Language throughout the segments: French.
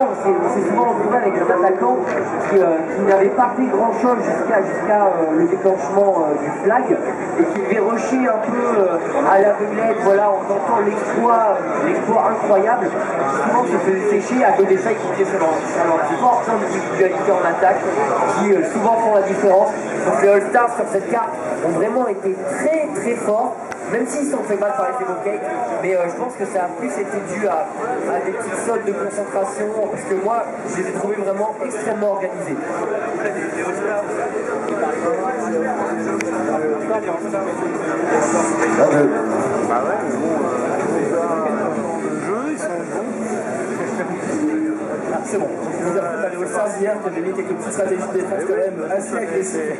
s'est souvent retrouvé avec un attaquant qui, euh, n'avait pas fait grand chose jusqu'à jusqu'à euh, le déclenchement euh, du flag et qui devait rusher un peu euh, à l'aveuglette voilà, en tentant l'exploit incroyable. Souvent se faisait sécher à côté de qui était sur leur, individualité en attaque qui euh, souvent font la différence. Donc les All-Stars sur cette carte ont vraiment été très très forts même s'ils sont fait mal par les Evocate, mais euh, je pense que ça a plus été dû à, des petites sautes de concentration, parce que moi, je les ai trouvés vraiment extrêmement organisés. Ah, c'est bon. Je veux dire, t'as les All-Stars hier, t'avais mis quelques petites stratégies de défense quand même assez agressives.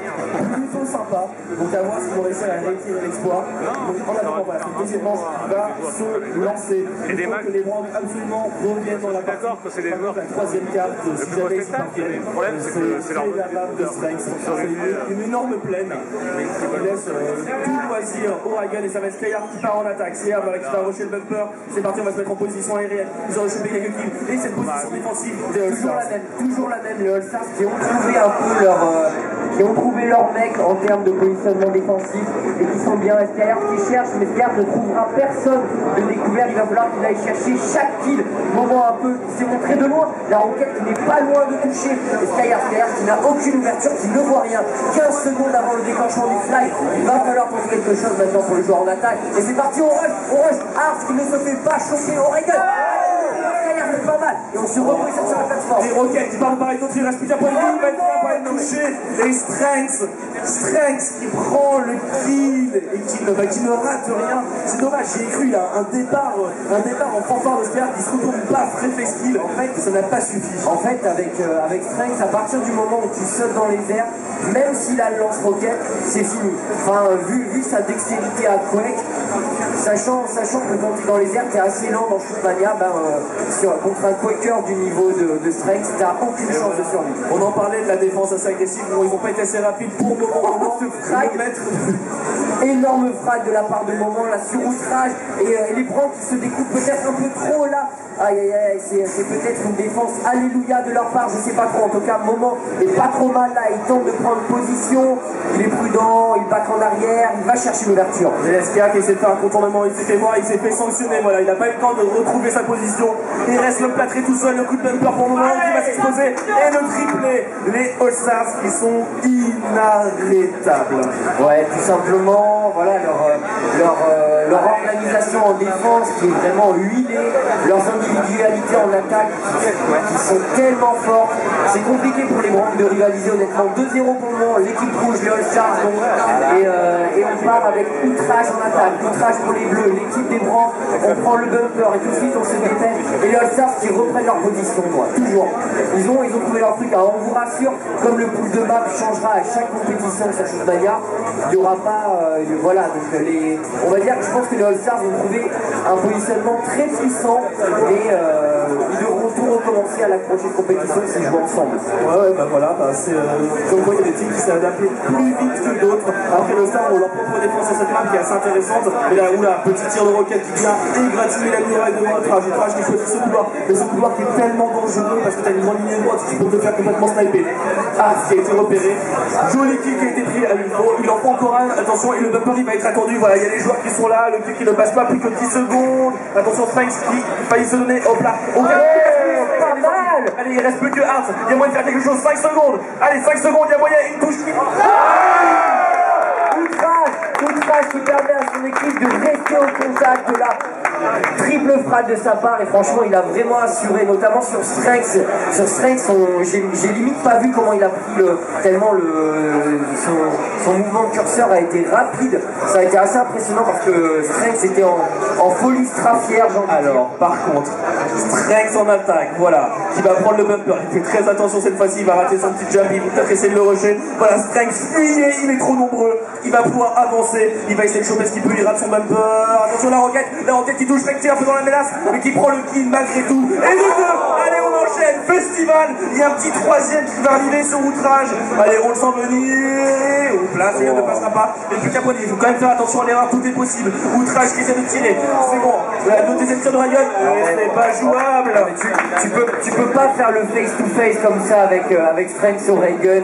Plutôt sympa. Donc à voir s'ils vont réussir à rétirer l'exploit. Donc en attendant, voilà, cette deuxième manche va se lancer. Il faut que les Brands absolument reviennent dans la partie. D'accord que c'est des joueurs La troisième carte, si jamais ils Le problème, c'est que c'est la de strength. C'est une, énorme plaine qui laisse euh, tout loisir au et ça va être Skyhard qui part en attaque. Skyhard voilà, qui va rusher le bumper. C'est parti, on va se mettre en position aérienne. Ils ont chopé quelques kills. Et cette position défensive des Toujours la même, toujours la même, les All-Stars qui ont trouvé un peu leur, euh, qui ont trouvé leur mec en termes de positionnement défensif et qui sont bien SKR qui cherche, mais SKR ne trouvera personne de découvert. Il va falloir qu'il aille chercher chaque kill. Moment un peu, il s'est montré de loin. La roquette qui n'est pas loin de toucher. Skyr qui n'a aucune ouverture, qui ne voit rien. 15 secondes avant le déclenchement du fly. Il va falloir tenter quelque chose maintenant pour le joueur en attaque. Et c'est parti, on rush, on rush. Ars qui ne se fait pas choper au Reagan. Skyr fait pas mal. Et on se repositionne sur la plateforme. Des roquettes qui partent par les autres, il reste plus être pas aller toucher. Et Strength, Strength qui prend le kill et qui ne, bah, qui ne rate rien. C'est dommage, j'y ai cru, il y a un départ, euh, un départ en fanfare de Skyhard qui se retourne pas, réflexe kill. En fait, ça n'a pas suffi. En fait, avec, euh, avec Strength, à partir du moment où tu sautes dans les airs, même s'il a le lance-roquette, c'est fini. Enfin, vu, vu sa dextérité à Quake, sachant, sachant que quand tu es dans les airs, tu es assez lent dans Shootmania, ben, euh, sur, contre un Quaker du niveau de, de Strength, tu aucune chance de survie. On en parlait de la défense assez agressive, bon, ils n'ont pas été assez rapides pour le moment. Oh, Énorme frag de la part de Moment, la sur-outrage, et euh, les bras qui se découpent peut-être un peu trop là. Aïe aïe aïe, c'est c'est peut-être une défense alléluia de leur part, je sais pas trop. En tout cas, Moment est pas trop mal là, il tente de prendre position, il est prudent, il back en arrière, il va chercher l'ouverture. Zelenskia qui essaie de faire un contournement, il s'est fait voir, il s'est fait sanctionner, voilà, il n'a pas eu le temps de retrouver sa position. Il reste le plâtré tout seul, le coup de bumper pour le moment qui va s'exposer, et le triplé, les All-Stars qui sont inarrêtables. Ouais, tout simplement, voilà, leur, euh, leur, euh, leur organisation en défense qui est vraiment huilée, leurs individualités en attaque qui, sont tellement fortes. C'est compliqué pour les Brands de rivaliser honnêtement. 2-0 pour le moment, l'équipe rouge, les All-Stars, euh, et on part avec outrage en attaque, outrage pour les Bleus, l'équipe des Brands, on prend le bumper et tout de suite on se déteste. Et les All-Stars qui reprennent leur position, moi, toujours. Ils ont, ils ont trouvé leur truc. Alors on vous rassure, comme le pool de map changera à chaque compétition sur Shootmania, il n'y aura pas, euh, voilà, donc les, on va dire que je pense que les All-Stars ont trouvé un positionnement très puissant, mais euh, recommencer à la prochaine compétition s'ils jouent ensemble. Ouais, ouais, bah voilà, bah c'est euh, comme quoi il y a des teams qui s'est adapté plus vite que d'autres. Après le Star ont leur propre défense sur cette map qui est assez intéressante. Et là, oula, petit tir de roquette qui vient égratigner la muraille de outrage. Outrage qui choisit ce couloir. Mais ce couloir qui est tellement dangereux parce que t'as une grande ligne droite qui peut te faire complètement sniper. Ah, qui a été repéré. Joli kick qui a été pris à. Il en faut encore un. Attention, et le bumper il va être attendu. Voilà, il y a les joueurs qui sont là. Le kick qui ne passe pas plus que 10 secondes. Attention, Sphinx qui faillit se donner. Hop là. Au Allez, il reste plus que Hart. Il y a moyen de faire quelque chose. 5 secondes. Allez, 5 secondes. Il y a moyen. Une touche qui. Qui permet à son équipe de rester au contact de la triple frappe de sa part et franchement il a vraiment assuré, notamment sur Strength. Sur Strength, j'ai limite pas vu comment il a pris le, tellement le, son, son mouvement de curseur a été rapide. Ça a été assez impressionnant parce que Strength était en, en folie dire. Alors, par contre, Strength en attaque, voilà, qui va prendre le bumper. Il fait très attention cette fois-ci, il va rater son petit jump, il va peut-être essayer de le rusher. Voilà, Strength, fuyez, il est trop nombreux. Il va pouvoir avancer, il va essayer de choper ce qu'il peut, il rate son bumper. Attention la roquette, la roquette qui touche Recti un peu dans la mélasse, mais qui prend le kill malgré tout. Et le festival. Il y a un petit troisième qui va arriver sur Outrage. Allez, on le sent venir. Ou plein, ne passera pas. Mais plus qu'à il faut quand même faire attention à l'erreur, tout est possible. Outrage qui essaie de tirer. C'est bon. Notez cette tir de Ryan. Ce n'est pas jouable. Tu, peux, tu peux pas faire le face-to-face comme ça avec, euh, avec Strength sur Reagan.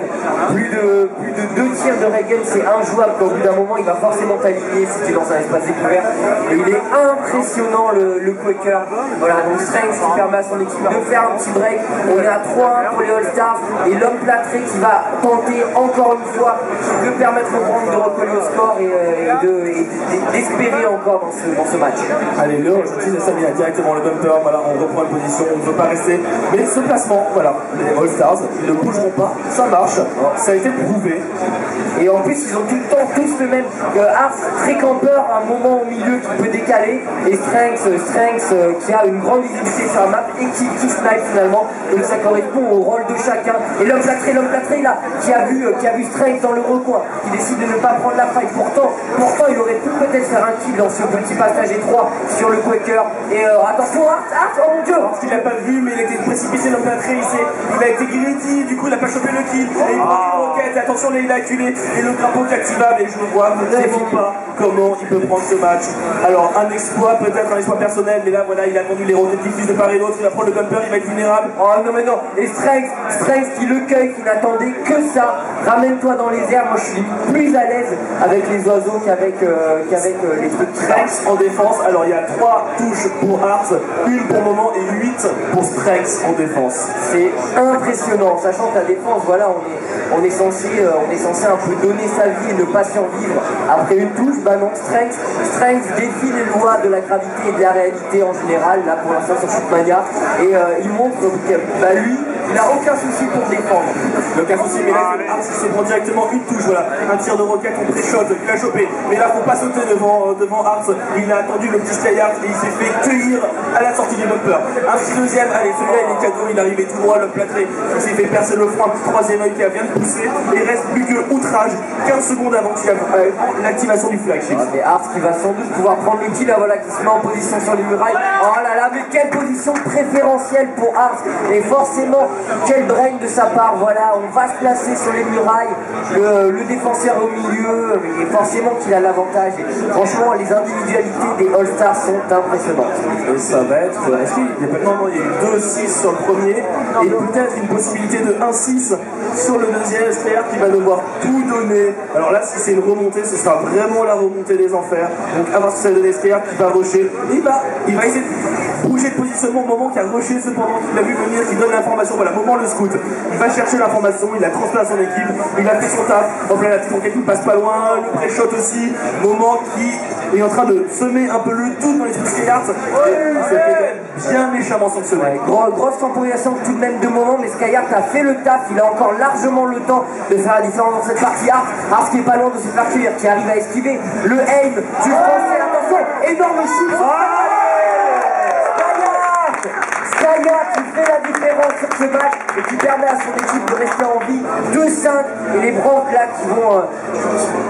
Plus de, plus de deux tirs de Reagan, c'est injouable. Au bout d'un moment, il va forcément t'aligner si tu es dans un espace découvert. Et il est impressionnant le, le Quaker. Voilà, donc Strength qui permet à son équipe de faire un petit. On est à 3-1 pour les All-Stars. Et l'homme plâtré qui va tenter encore une fois de permettre au Brand de recoller au score et, euh, d'espérer encore dans ce, dans ce match. Allez, le j'utilise Samia directement le bumper, voilà, on reprend une position, on ne veut pas rester. Mais ce placement, voilà, les All-Stars, ils ne bougeront pas, ça marche, ça a été prouvé. Et en plus, ils ont tout le temps tous le même. Euh, Ars, très un moment au milieu qui peut décaler. Et Strength, Strength euh, qui a une grande visibilité sur la map et qui, qui snipe finalement. Donc ça correspond au rôle de chacun. Et l'homme plâtré, l'homme plâtré là, qui a vu, euh, qui a vu Strength dans le recoin, qui décide de ne pas prendre la fight. Pourtant, pourtant il aurait pu peut-être faire un kill dans ce petit passage étroit sur le Quaker. Et euh, attention, Ars, Ars, oh mon dieu Parce qu'il l'a pas vu, mais il a été précipité le plâtré, il, il a été greedy, du coup il n'a pas chopé le kill. Et il prend une roquette, attention, il a acculé. Et le drapeau qui activa, mais je ne vois vraiment pas comment il peut prendre ce match. Alors, un exploit, peut-être un exploit personnel, mais là, voilà, il a attendu les roquettes diffusent de part et d'autre, il va prendre le bumper, il va être vulnérable. Oh non mais non, et Strength, Strength qui le cueille, qui n'attendait que ça, ramène-toi dans les airs, moi je suis plus à l'aise avec les oiseaux qu'avec euh, qu'avavec euh, les trucs Strength en défense, alors il y a 3 touches pour Ars, une pour moment et 8 pour Strength en défense. C'est impressionnant, sachant que la défense, voilà, on est, on est censé, euh, on est censé un peu donner sa vie et ne pas survivre. Après une touche. Bah non, Strength, Strength défie les lois de la gravité et de la réalité en général, là pour l'instant sur Shootmania, et il montre que bah, lui, il n'a aucun souci pour défendre. Donc un souci, mais là qui se prend directement une touche, voilà, un tir de roquette, on pré-shot, il a chopé, mais là faut pas sauter devant, euh, devant Ars, il a attendu le petit Skyhard et il s'est fait cueillir à la sortie du bumper. Un petit deuxième, allez celui-là il est cadeau, il arrivait tout droit, le plâtré, il s'est fait percer le front, un petit troisième œil qui a bien poussé, il reste plus que outrage, 15 secondes avant euh, l'activation du flagship. Ah, mais Ars qui va sans doute pouvoir prendre le kill, là voilà, qui se met en position sur les murailles. Oh là là, mais quelle position préférentielle pour Ars. Et forcément, quel brain de sa part, voilà, on va se placer sur les murailles, le, défenseur au milieu, et forcément qu'il a l'avantage. Franchement, les individualités des All-Stars sont impressionnantes. Et ça va être. Est-ce qu'il y a il y a eu 2-6 sur le premier et peut-être une possibilité de 1-6 sur le deuxième SPR qui va devoir tout donner. Alors là, si c'est une remontée, ce sera vraiment la remontée des enfers. Donc, à voir si c'est le SPR qui va rusher. Il va, il va essayer de bouger de positionnement au moment qu'il a rushé cependant qu'il a vu venir, qui donne l'information. Voilà, moment le scout. Il va chercher l'information, il la transmet à son équipe, il a fait son taf. En plein la petite enquête, il passe pas loin, le pré-shot aussi. Moment qui est en train de semer un peu le doute dans les trucs Skyhearts. Et bien méchamment sanctionné. Ouais, gros- grosse temporisation tout de même de moment, mais Skyheart a fait le taf, il a encore largement le temps de faire la différence dans cette partie. Ars, Ars qui est pas loin de se faire qui arrive à esquiver le aim du français, attention, énorme shoot Skyheart Skyheart qui fait la différence sur ce match et qui permet à son équipe de rester en vie 2-5 et les Brancs là qui vont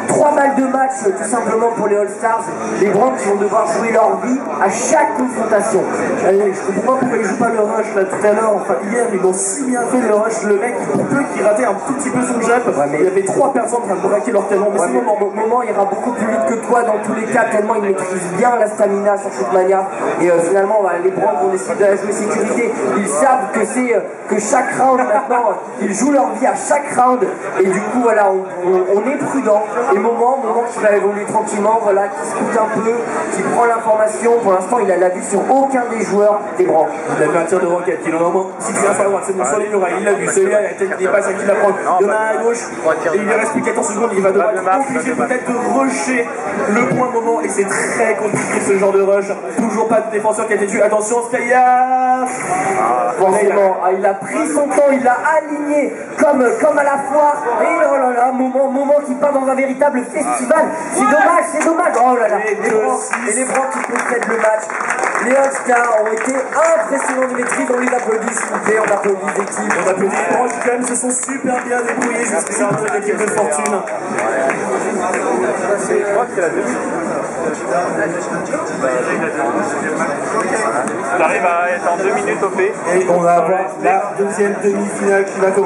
3 balles de match euh, tout simplement pour les All-Stars les Brancs qui vont devoir jouer leur vie à chaque confrontation Allez, je comprends pas pourquoi ils jouent pas le rush là tout à l'heure. Enfin, hier, ils ont si bien fait le rush. Le mec, pour peu qu'il ratait un tout petit peu son jump, mais- il y avait trois personnes en train de braquer leur talon. Mais Ouais, c'est mais moment. moment ira beaucoup plus vite que toi dans tous les cas, tellement il maîtrise bien la stamina sur Shootmania. Et euh, finalement, bah, les Brands vont décider de la jouer sécurité. Ils savent que c'est euh, que chaque round maintenant, ils jouent leur vie à chaque round. Et du coup, voilà, on, on- on est prudent. Et moment, moment qui va évoluer tranquillement, voilà, qui scoute un peu, qui prend l'information. Pour l'instant, il a la vue sur aucun des joueurs des Brands. Il a fait un tir de roquette, il en a au moins. 6 tirs à droite, c'est bon sur les murailles, il l'a vu, celui-là, il a tête qui dépasse, à qui la prendre, de main à gauche, et il lui reste plus 14 secondes, il va devoir être obligé peut-être de rusher le point moment, et c'est très compliqué ce genre de rush, toujours pas de défenseur qui a été tué, attention, Skaya Forcément, ah, il a pris son temps, il l'a aligné comme, comme à la foire. Et oh là là, moment, moment qui part dans un véritable festival. C'est dommage, c'est dommage. Oh là là, Et les et Brancs qui possèdent le match. Les All-Stars ont été impressionnants de maîtrise. On les applaudit, s'il vous plaît, on applaudit l'équipe. On applaudit les branches qui quand même se sont super bien débrouillés jusqu'à l'équipe de fortune. Je crois que c'est la demi. J'arrive à être en deux minutes au P. Et on va avoir la deuxième demi-finale qui va commencer.